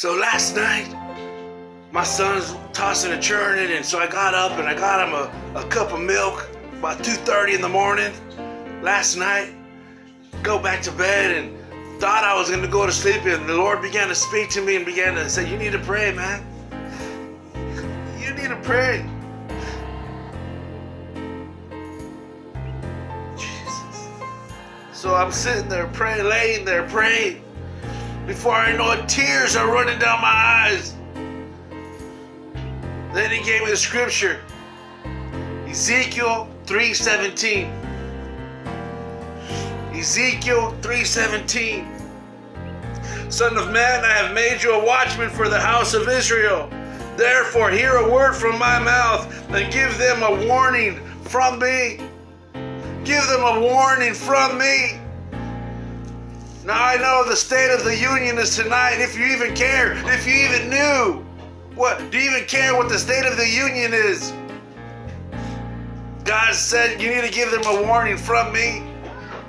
So last night, my son's tossing and churning, and so I got up and I got him a, a cup of milk about 2.30 in the morning last night. Go back to bed and thought I was going to go to sleep, and the Lord began to speak to me and began to say, you need to pray, man. You need to pray. Jesus. So I'm sitting there praying, laying there praying. Before I know it, tears are running down my eyes. Then he gave me the scripture. Ezekiel 3:17. Ezekiel 3:17. Son of man, I have made you a watchman for the house of Israel. Therefore, hear a word from my mouth and give them a warning from me. Give them a warning from me. Now I know the state of the union is tonight. If you even care, if you even knew, what do you even care what the state of the union is? God said you need to give them a warning from me.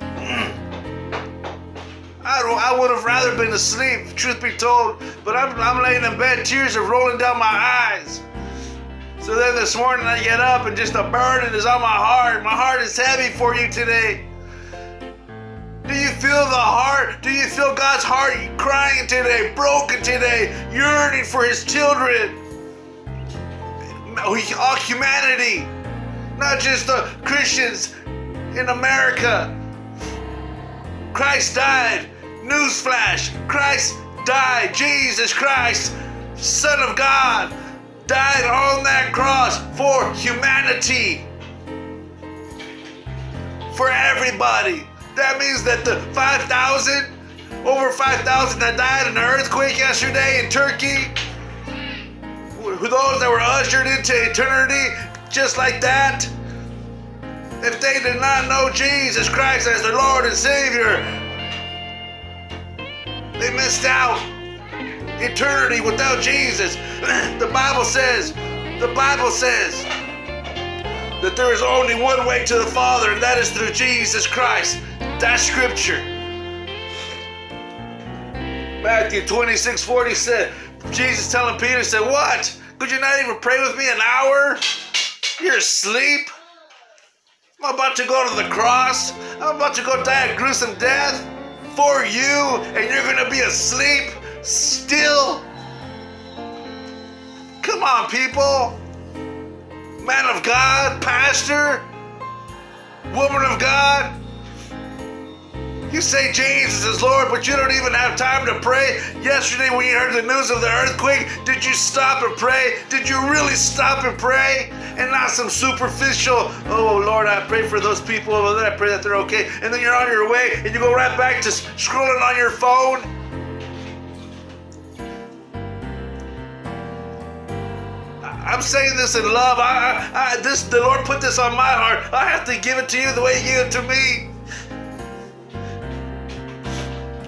I. I would have rather been asleep, truth be told. But I'm, I'm laying in bed, tears are rolling down my eyes. So then this morning I get up and just a burden is on my heart. My heart is heavy for you today. Feel the heart? Do you feel God's heart crying today, broken today, yearning for His children? All humanity, not just the Christians in America. Christ died. Newsflash Christ died. Jesus Christ, Son of God, died on that cross for humanity. For everybody. That means that the 5,000, over 5,000 that died in the earthquake yesterday in Turkey, those that were ushered into eternity just like that, if they did not know Jesus Christ as their Lord and Savior, they missed out. Eternity without Jesus. The Bible says, the Bible says that there is only one way to the Father, and that is through Jesus Christ. That's scripture. Matthew 26 40 said, Jesus telling Peter, said, What? Could you not even pray with me an hour? You're asleep? I'm about to go to the cross. I'm about to go die a gruesome death for you, and you're gonna be asleep still? Come on, people. Man of God, pastor, woman of God. You say Jesus is Lord, but you don't even have time to pray. Yesterday, when you heard the news of the earthquake, did you stop and pray? Did you really stop and pray? And not some superficial, oh Lord, I pray for those people over there. I pray that they're okay. And then you're on your way and you go right back to scrolling on your phone. I'm saying this in love. I, I, I, this the Lord put this on my heart. I have to give it to you the way you gave it to me.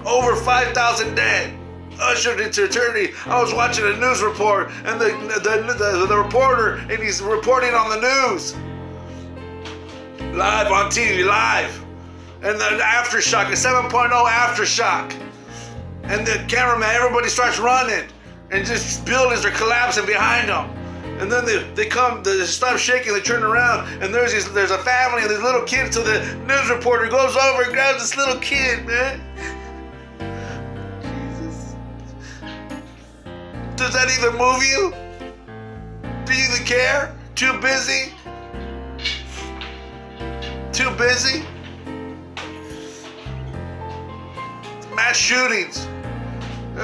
Over 5,000 dead, ushered into eternity. I was watching a news report, and the the, the, the reporter, and he's reporting on the news, live on TV, live, and the aftershock, a 7.0 aftershock, and the cameraman, everybody starts running, and just buildings are collapsing behind them. And then they, they come, they stop shaking, they turn around, and there's these, there's a family and these little kids. So the news reporter goes over and grabs this little kid, man. Does that even move you? Do you even care? Too busy? Too busy? Mass shootings.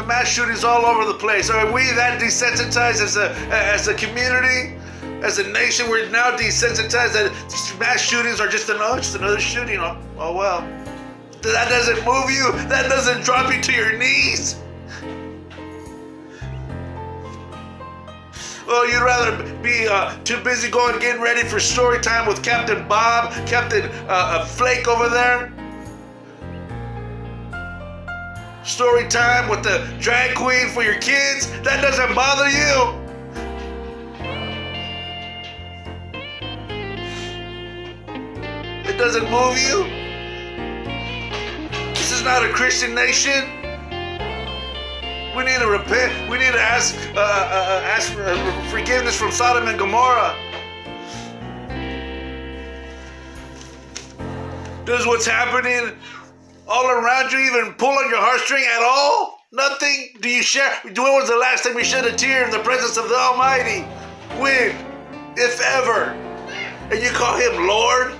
Mass shootings all over the place. Are we that desensitized as a as a community, as a nation? We're now desensitized that mass shootings are just another just another shooting. Oh, oh well, that doesn't move you. That doesn't drop you to your knees. Well, you'd rather be uh, too busy going getting ready for story time with Captain Bob, Captain uh, Flake over there. Story time with the drag queen for your kids. That doesn't bother you. It doesn't move you. This is not a Christian nation. We need to repent. We need to ask uh, uh, ask forgiveness from Sodom and Gomorrah. Does what's happening all around you even pull on your heartstring at all? Nothing? Do you share? When was the last time you shed a tear in the presence of the Almighty? When? If ever. And you call him Lord?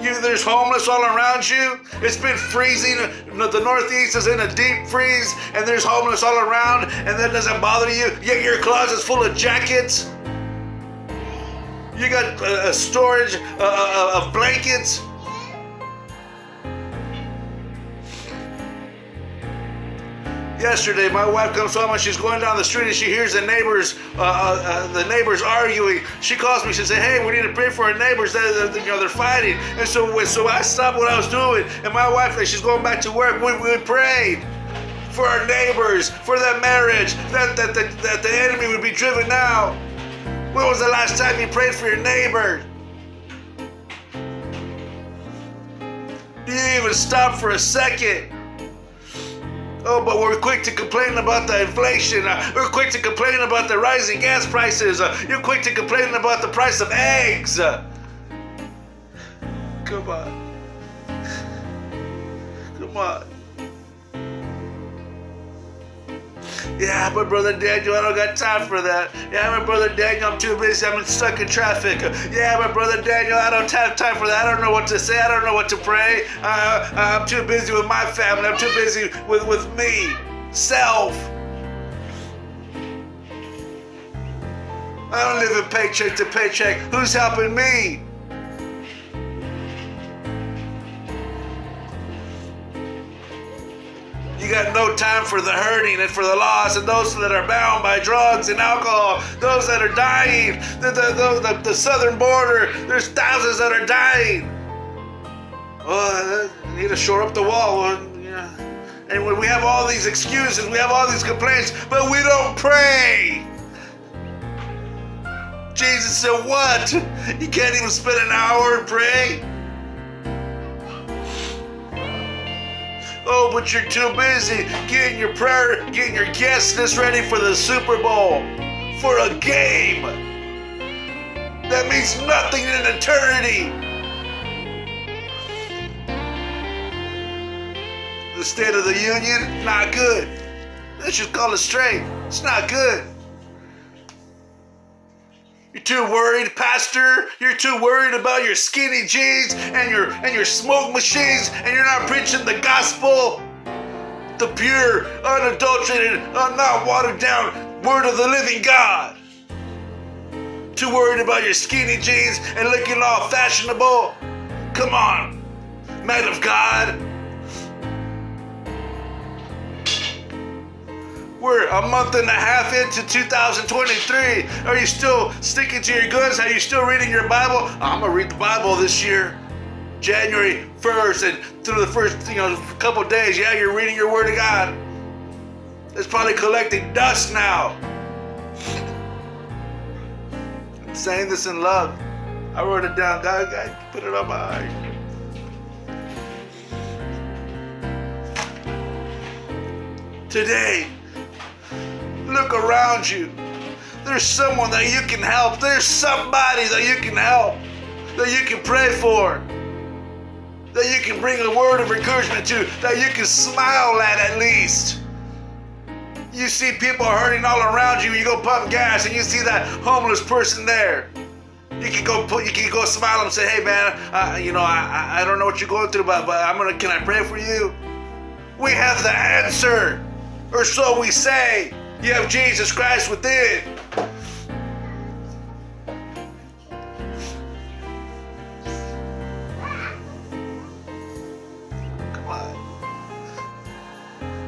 You, there's homeless all around you. It's been freezing. The Northeast is in a deep freeze, and there's homeless all around, and that doesn't bother you. Yet your closet's full of jackets. You got a, a storage uh, uh, of blankets. Yesterday, my wife comes home and she's going down the street and she hears the neighbors, uh, uh, uh, the neighbors arguing. She calls me. She says, "Hey, we need to pray for our neighbors. They, they, you know, they're fighting." And so, so I stopped what I was doing, and my wife, she's going back to work. We, we prayed for our neighbors, for that marriage, that that, that that the enemy would be driven out. When was the last time you prayed for your neighbor? You even stop for a second? Oh, but we're quick to complain about the inflation. Uh, we're quick to complain about the rising gas prices. Uh, you're quick to complain about the price of eggs. Uh, come on. Come on. Yeah, but brother Daniel, I don't got time for that. Yeah, my brother Daniel, I'm too busy. I'm stuck in traffic. Yeah, my brother Daniel, I don't have time for that. I don't know what to say. I don't know what to pray. Uh, I'm too busy with my family. I'm too busy with, with me, self. I don't live in paycheck to paycheck. Who's helping me? You got no time for the hurting and for the loss and those that are bound by drugs and alcohol, those that are dying, the, the, the, the, the southern border, there's thousands that are dying. Oh, I need to shore up the wall. And when we have all these excuses, we have all these complaints, but we don't pray. Jesus said, What? You can't even spend an hour and pray? Oh, but you're too busy getting your prayer, getting your guest list ready for the Super Bowl, for a game that means nothing in eternity. The State of the Union, not good. Let's just call it straight. It's not good. You're too worried, Pastor. You're too worried about your skinny jeans and your and your smoke machines, and you're not preaching the gospel, the pure, unadulterated, not watered down word of the living God. Too worried about your skinny jeans and looking all fashionable. Come on, man of God. We're a month and a half into 2023. Are you still sticking to your guns? Are you still reading your Bible? I'm gonna read the Bible this year. January 1st and through the first, you know, couple days. Yeah, you're reading your Word of God. It's probably collecting dust now. I'm saying this in love. I wrote it down. God, God, put it on my heart. Today, Look around you. There's someone that you can help. There's somebody that you can help, that you can pray for, that you can bring a word of encouragement to, that you can smile at at least. You see people hurting all around you, you go pump gas and you see that homeless person there. You can go put, you can go smile and say, "Hey man, uh, you know I, I don't know what you're going through, but, but I'm gonna can I pray for you?" We have the answer, or so we say. You have Jesus Christ within. Come on.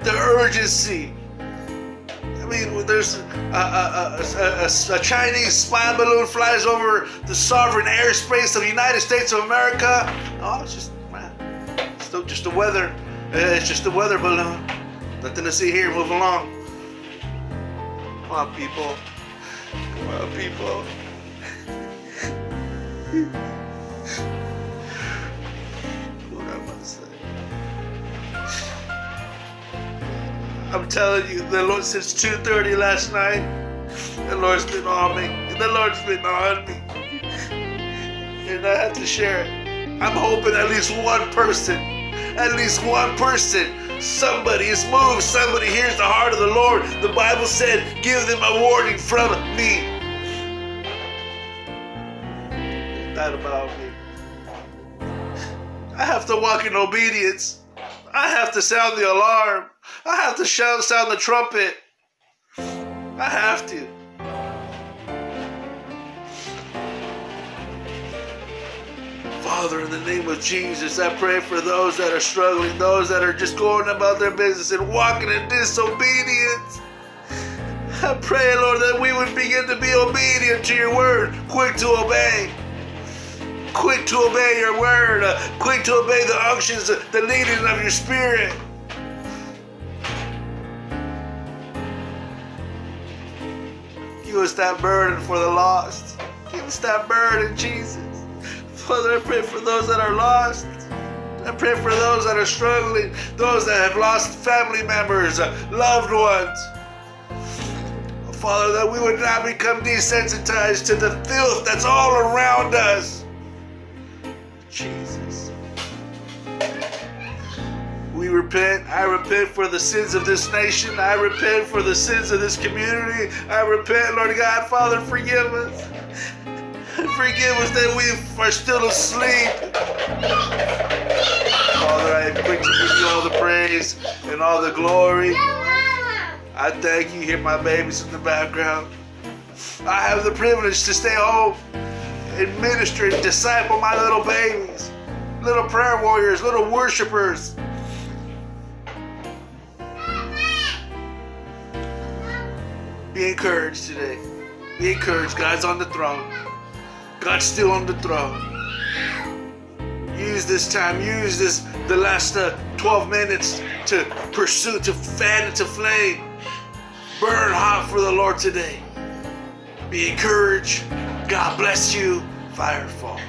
The urgency. I mean, there's a, a, a, a, Chinese spy balloon flies over the sovereign airspace of the United States of America. Oh, it's just, man, it's just the weather. It's just a weather balloon. Nothing to see here. Move along. Come on, people. Come on, people. what am I say? I'm telling you, the Lord since 2:30 last night, the Lord's been on me. The Lord's been on me. And I have to share it. I'm hoping at least one person, at least one person, somebody is moved, somebody hears the heart of the Lord. The Bible said, give them a warning from me. That about me. I have to walk in obedience. I have to sound the alarm. I have to shout, sound the trumpet. I have to. Father, in the name of Jesus, I pray for those that are struggling, those that are just going about their business and walking in disobedience. I pray, Lord, that we would begin to be obedient to your word, quick to obey. Quick to obey your word, uh, quick to obey the unctions, uh, the leading of your spirit. Give us that burden for the lost. Give us that burden, Jesus. Father, I pray for those that are lost. I pray for those that are struggling, those that have lost family members, loved ones. Father, that we would not become desensitized to the filth that's all around us. Jesus. We repent. I repent for the sins of this nation. I repent for the sins of this community. I repent, Lord God. Father, forgive us. Forgive us that we are still asleep. Father, I quick to give you all the praise and all the glory. I thank you. Hear my babies in the background. I have the privilege to stay home and minister and disciple my little babies, little prayer warriors, little worshipers. Be encouraged today. Be encouraged. God's on the throne. God's still on the throne. Use this time, use this the last uh, 12 minutes to pursue, to fan into flame. Burn hot for the Lord today. Be encouraged. God bless you. Fire fall.